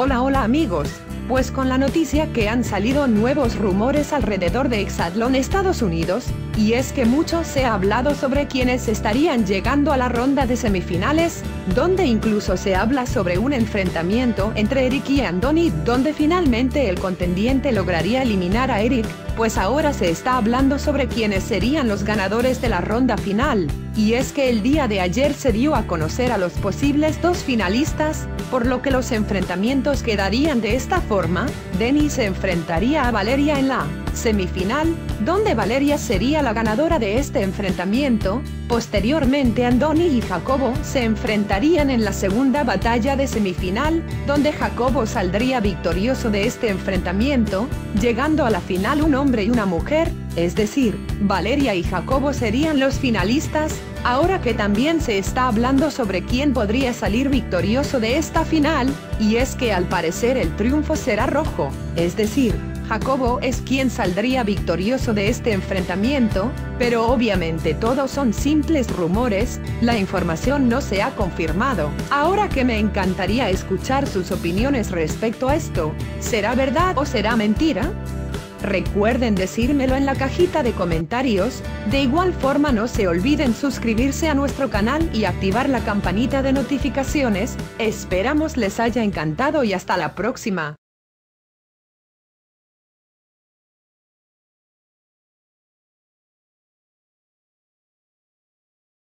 Hola hola amigos, pues con la noticia que han salido nuevos rumores alrededor de Exatlón Estados Unidos, y es que mucho se ha hablado sobre quienes estarían llegando a la ronda de semifinales, donde incluso se habla sobre un enfrentamiento entre Eric y Andoni, donde finalmente el contendiente lograría eliminar a Eric, pues ahora se está hablando sobre quienes serían los ganadores de la ronda final, y es que el día de ayer se dio a conocer a los posibles dos finalistas, por lo que los enfrentamientos quedarían de esta forma, Denny se enfrentaría a Valeria en la semifinal, donde Valeria sería la ganadora de este enfrentamiento, posteriormente Andoni y Jacobo se enfrentarían en la segunda batalla de semifinal, donde Jacobo saldría victorioso de este enfrentamiento, llegando a la final un hombre y una mujer, es decir, Valeria y Jacobo serían los finalistas, ahora que también se está hablando sobre quién podría salir victorioso de esta final, y es que al parecer el triunfo será rojo, es decir, Jacobo es quien saldría victorioso de este enfrentamiento, pero obviamente todos son simples rumores, la información no se ha confirmado. Ahora que me encantaría escuchar sus opiniones respecto a esto, ¿será verdad o será mentira? Recuerden decírmelo en la cajita de comentarios, de igual forma no se olviden suscribirse a nuestro canal y activar la campanita de notificaciones, esperamos les haya encantado y hasta la próxima.